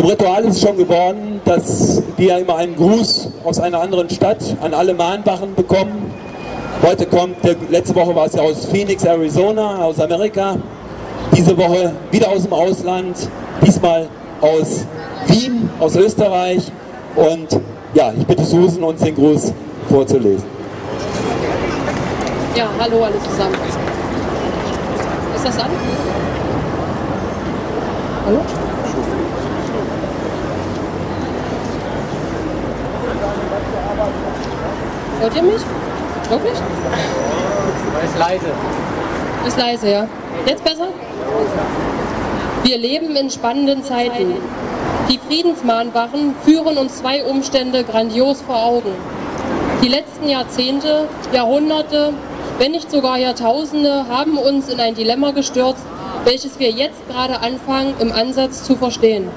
Zum Ritual ist es schon geworden, dass wir immer einen Gruß aus einer anderen Stadt an alle Mahnwachen bekommen. Heute kommt, der, letzte Woche war es ja aus Phoenix, Arizona, aus Amerika. Diese Woche wieder aus dem Ausland, diesmal aus Wien, aus Österreich. Und ja, ich bitte Susan, uns den Gruß vorzulesen. Ja, hallo alle zusammen. Ist das an? Hallo? Hört ihr mich? Wirklich? Ist leise. Ist leise, ja. Jetzt besser? Wir leben in spannenden Zeiten. Die Friedensmahnwachen führen uns zwei Umstände grandios vor Augen. Die letzten Jahrzehnte, Jahrhunderte, wenn nicht sogar Jahrtausende haben uns in ein Dilemma gestürzt, welches wir jetzt gerade anfangen im Ansatz zu verstehen.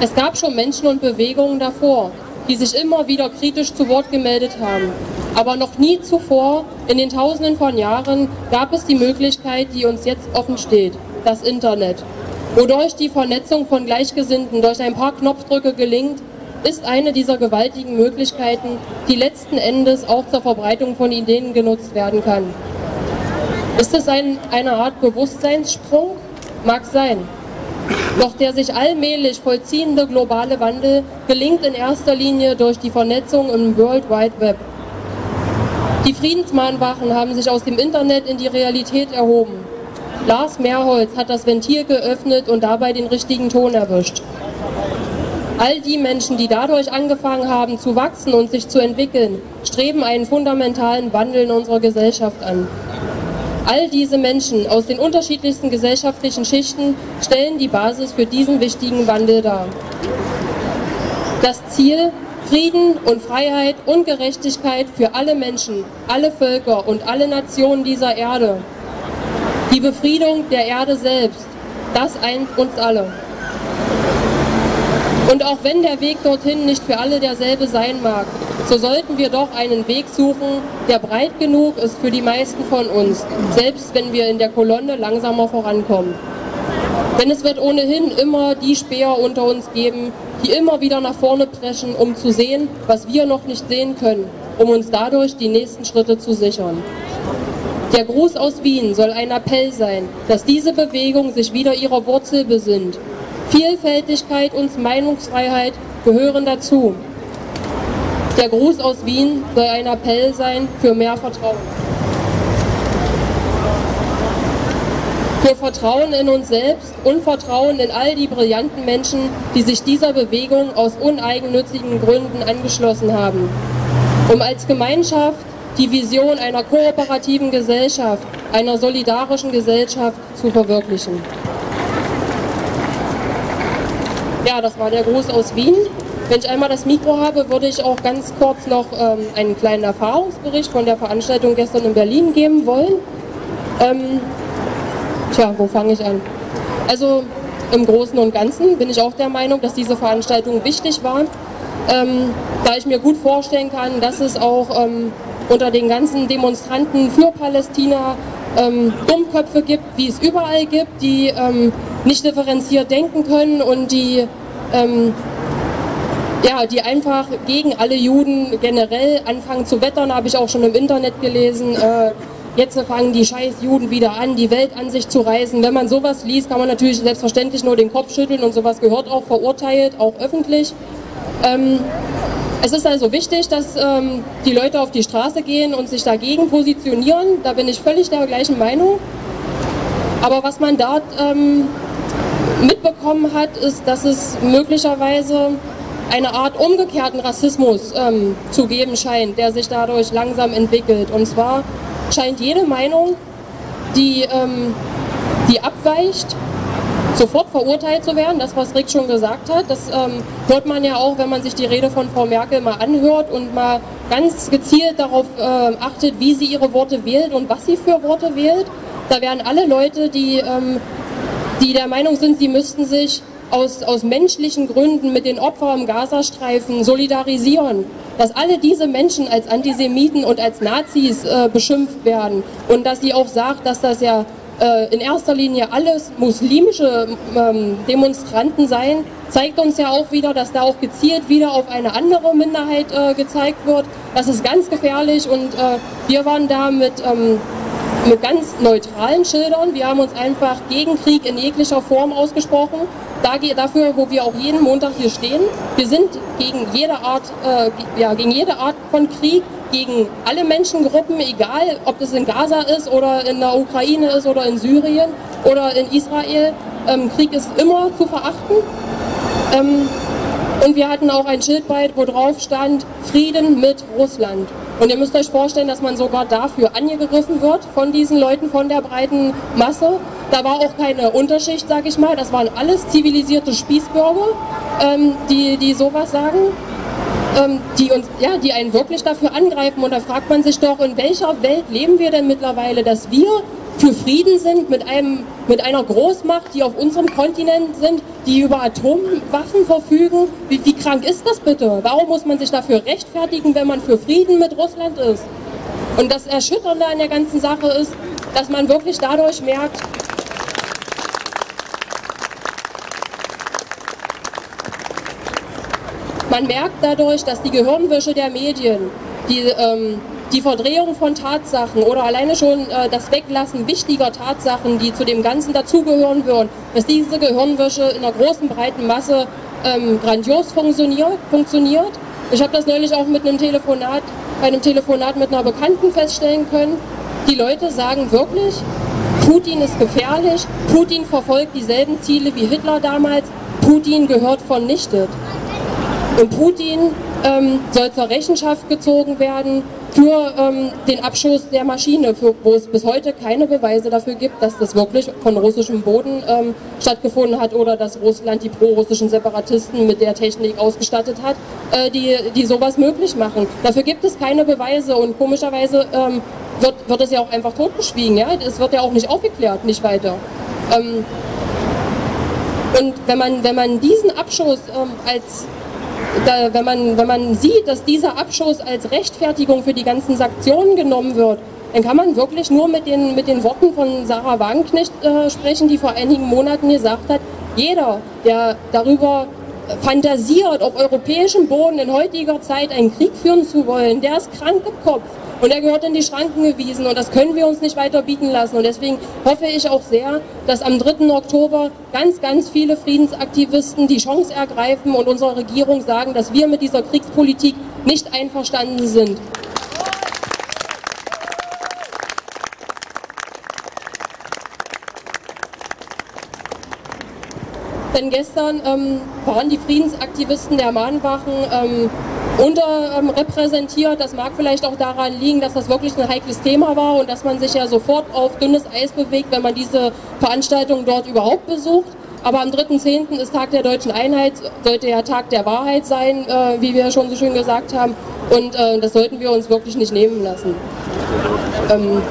Es gab schon Menschen und Bewegungen davor, die sich immer wieder kritisch zu Wort gemeldet haben. Aber noch nie zuvor, in den Tausenden von Jahren, gab es die Möglichkeit, die uns jetzt offen steht, das Internet. Wodurch die Vernetzung von Gleichgesinnten durch ein paar Knopfdrücke gelingt, ist eine dieser gewaltigen Möglichkeiten, die letzten Endes auch zur Verbreitung von Ideen genutzt werden kann. Ist es ein, eine Art Bewusstseinssprung? Mag sein. Doch der sich allmählich vollziehende globale Wandel gelingt in erster Linie durch die Vernetzung im World Wide Web. Die Friedensmahnwachen haben sich aus dem Internet in die Realität erhoben. Lars Mehrholz hat das Ventil geöffnet und dabei den richtigen Ton erwischt. All die Menschen, die dadurch angefangen haben zu wachsen und sich zu entwickeln, streben einen fundamentalen Wandel in unserer Gesellschaft an. All diese Menschen aus den unterschiedlichsten gesellschaftlichen Schichten stellen die Basis für diesen wichtigen Wandel dar. Das Ziel, Frieden und Freiheit und Gerechtigkeit für alle Menschen, alle Völker und alle Nationen dieser Erde. Die Befriedung der Erde selbst, das eint uns alle. Und auch wenn der Weg dorthin nicht für alle derselbe sein mag, so sollten wir doch einen Weg suchen, der breit genug ist für die meisten von uns, selbst wenn wir in der Kolonne langsamer vorankommen. Denn es wird ohnehin immer die Speer unter uns geben, die immer wieder nach vorne preschen, um zu sehen, was wir noch nicht sehen können, um uns dadurch die nächsten Schritte zu sichern. Der Gruß aus Wien soll ein Appell sein, dass diese Bewegung sich wieder ihrer Wurzel besinnt Vielfältigkeit und Meinungsfreiheit gehören dazu. Der Gruß aus Wien soll ein Appell sein für mehr Vertrauen. Für Vertrauen in uns selbst und Vertrauen in all die brillanten Menschen, die sich dieser Bewegung aus uneigennützigen Gründen angeschlossen haben. Um als Gemeinschaft die Vision einer kooperativen Gesellschaft, einer solidarischen Gesellschaft zu verwirklichen. Ja, das war der Gruß aus Wien. Wenn ich einmal das Mikro habe, würde ich auch ganz kurz noch ähm, einen kleinen Erfahrungsbericht von der Veranstaltung gestern in Berlin geben wollen. Ähm, tja, wo fange ich an? Also im Großen und Ganzen bin ich auch der Meinung, dass diese Veranstaltung wichtig war, ähm, da ich mir gut vorstellen kann, dass es auch ähm, unter den ganzen Demonstranten für Palästina ähm, Dummköpfe gibt, wie es überall gibt, die ähm, nicht differenziert denken können und die, ähm, ja, die einfach gegen alle Juden generell anfangen zu wettern, habe ich auch schon im Internet gelesen. Äh, jetzt fangen die scheiß Juden wieder an, die Welt an sich zu reißen. Wenn man sowas liest, kann man natürlich selbstverständlich nur den Kopf schütteln und sowas gehört auch verurteilt, auch öffentlich. Ähm, es ist also wichtig, dass ähm, die Leute auf die Straße gehen und sich dagegen positionieren. Da bin ich völlig der gleichen Meinung. Aber was man dort ähm, mitbekommen hat, ist, dass es möglicherweise eine Art umgekehrten Rassismus ähm, zu geben scheint, der sich dadurch langsam entwickelt. Und zwar scheint jede Meinung, die, ähm, die abweicht, sofort verurteilt zu werden, das was Rick schon gesagt hat. Das ähm, hört man ja auch, wenn man sich die Rede von Frau Merkel mal anhört und mal ganz gezielt darauf äh, achtet, wie sie ihre Worte wählt und was sie für Worte wählt. Da werden alle Leute, die, ähm, die der Meinung sind, sie müssten sich aus, aus menschlichen Gründen mit den Opfern im Gazastreifen solidarisieren, dass alle diese Menschen als Antisemiten und als Nazis äh, beschimpft werden und dass sie auch sagt, dass das ja äh, in erster Linie alles muslimische ähm, Demonstranten seien, zeigt uns ja auch wieder, dass da auch gezielt wieder auf eine andere Minderheit äh, gezeigt wird. Das ist ganz gefährlich und äh, wir waren da mit, ähm, mit ganz neutralen Schildern. Wir haben uns einfach gegen Krieg in jeglicher Form ausgesprochen. Da, dafür, wo wir auch jeden Montag hier stehen. Wir sind gegen jede Art, äh, ja, gegen jede Art von Krieg, gegen alle Menschengruppen, egal ob das in Gaza ist oder in der Ukraine ist oder in Syrien oder in Israel. Ähm, Krieg ist immer zu verachten. Ähm, und wir hatten auch ein Schild bei, wo drauf stand, Frieden mit Russland. Und ihr müsst euch vorstellen, dass man sogar dafür angegriffen wird von diesen Leuten, von der breiten Masse. Da war auch keine Unterschicht, sag ich mal. Das waren alles zivilisierte Spießbürger, ähm, die, die sowas sagen. Ähm, die uns, ja, die einen wirklich dafür angreifen. Und da fragt man sich doch, in welcher Welt leben wir denn mittlerweile, dass wir für Frieden sind mit, einem, mit einer Großmacht, die auf unserem Kontinent sind, die über Atomwaffen verfügen. Wie, wie krank ist das bitte? Warum muss man sich dafür rechtfertigen, wenn man für Frieden mit Russland ist? Und das Erschütternde an der ganzen Sache ist, dass man wirklich dadurch merkt, man merkt dadurch, dass die Gehirnwäsche der Medien, die ähm, die Verdrehung von Tatsachen oder alleine schon äh, das Weglassen wichtiger Tatsachen, die zu dem Ganzen dazugehören würden, dass diese Gehirnwäsche in einer großen, breiten Masse ähm, grandios funktioniert. funktioniert. Ich habe das neulich auch mit einem Telefonat, bei einem Telefonat mit einer Bekannten feststellen können. Die Leute sagen wirklich, Putin ist gefährlich, Putin verfolgt dieselben Ziele wie Hitler damals, Putin gehört vernichtet. Und Putin ähm, soll zur Rechenschaft gezogen werden für ähm, den Abschuss der Maschine, für, wo es bis heute keine Beweise dafür gibt, dass das wirklich von russischem Boden ähm, stattgefunden hat oder dass Russland die pro-russischen Separatisten mit der Technik ausgestattet hat, äh, die, die sowas möglich machen. Dafür gibt es keine Beweise und komischerweise ähm, wird, wird es ja auch einfach totgeschwiegen. Ja? Es wird ja auch nicht aufgeklärt, nicht weiter. Ähm, und wenn man, wenn man diesen Abschuss ähm, als da, wenn, man, wenn man sieht, dass dieser Abschuss als Rechtfertigung für die ganzen Sanktionen genommen wird, dann kann man wirklich nur mit den, mit den Worten von Sarah Wagenknecht äh, sprechen, die vor einigen Monaten gesagt hat, jeder, der darüber fantasiert, auf europäischem Boden in heutiger Zeit einen Krieg führen zu wollen, der ist krank im Kopf. Und er gehört in die Schranken gewiesen und das können wir uns nicht weiter bieten lassen. Und deswegen hoffe ich auch sehr, dass am 3. Oktober ganz, ganz viele Friedensaktivisten die Chance ergreifen und unserer Regierung sagen, dass wir mit dieser Kriegspolitik nicht einverstanden sind. Denn gestern ähm, waren die Friedensaktivisten der Mahnwachen ähm, unterrepräsentiert. Das mag vielleicht auch daran liegen, dass das wirklich ein heikles Thema war und dass man sich ja sofort auf dünnes Eis bewegt, wenn man diese Veranstaltung dort überhaupt besucht. Aber am 3.10. ist Tag der deutschen Einheit, sollte ja Tag der Wahrheit sein, äh, wie wir schon so schön gesagt haben. Und äh, das sollten wir uns wirklich nicht nehmen lassen. Ähm,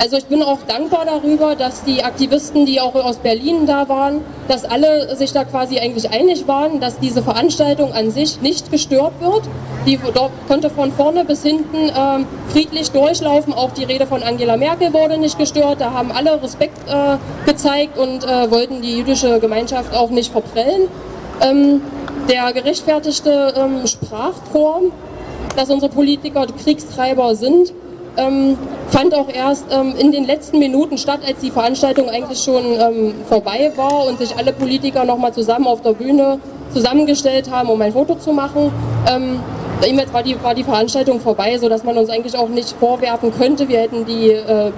also ich bin auch dankbar darüber, dass die Aktivisten, die auch aus Berlin da waren, dass alle sich da quasi eigentlich einig waren, dass diese Veranstaltung an sich nicht gestört wird. Die konnte von vorne bis hinten ähm, friedlich durchlaufen. Auch die Rede von Angela Merkel wurde nicht gestört. Da haben alle Respekt äh, gezeigt und äh, wollten die jüdische Gemeinschaft auch nicht verprellen. Ähm, der gerechtfertigte ähm, Sprachchor, dass unsere Politiker Kriegstreiber sind, ähm, fand auch erst ähm, in den letzten Minuten statt, als die Veranstaltung eigentlich schon ähm, vorbei war und sich alle Politiker nochmal zusammen auf der Bühne zusammengestellt haben, um ein Foto zu machen. Ähm, Jedenfalls war die, war die Veranstaltung vorbei, sodass man uns eigentlich auch nicht vorwerfen könnte, wir hätten die, äh,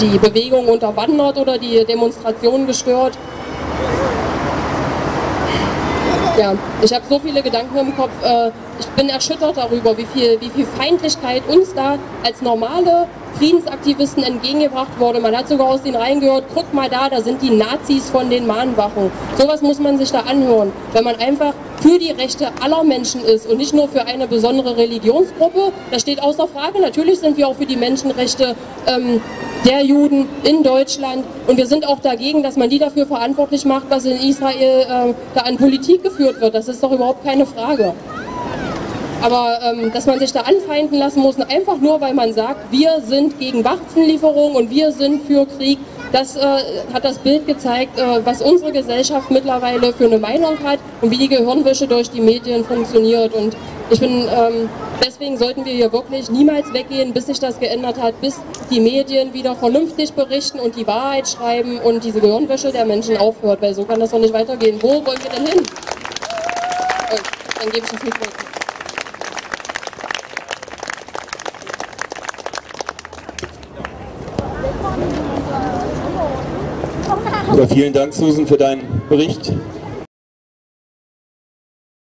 die Bewegung unterwandert oder die Demonstration gestört. Ja, ich habe so viele Gedanken im Kopf. Äh, ich bin erschüttert darüber, wie viel, wie viel Feindlichkeit uns da als normale Friedensaktivisten entgegengebracht wurde. Man hat sogar aus den Reihen gehört, guck mal da, da sind die Nazis von den Mahnwachen. Sowas muss man sich da anhören, wenn man einfach für die Rechte aller Menschen ist und nicht nur für eine besondere Religionsgruppe. Das steht außer Frage. Natürlich sind wir auch für die Menschenrechte ähm, der Juden in Deutschland und wir sind auch dagegen, dass man die dafür verantwortlich macht, was in Israel äh, da an Politik geführt wird. Das ist doch überhaupt keine Frage. Aber ähm, dass man sich da anfeinden lassen muss, einfach nur, weil man sagt, wir sind gegen Waffenlieferungen und wir sind für Krieg, Das äh, hat das Bild gezeigt, äh, was unsere Gesellschaft mittlerweile für eine Meinung hat und wie die Gehirnwäsche durch die Medien funktioniert. Und ich bin, ähm, deswegen sollten wir hier wirklich niemals weggehen, bis sich das geändert hat, bis die Medien wieder vernünftig berichten und die Wahrheit schreiben und diese Gehirnwäsche der Menschen aufhört, weil so kann das doch nicht weitergehen. Wo wollen wir denn hin? Und dann gebe ich das Mikro. Ja, vielen Dank, Susan, für deinen Bericht.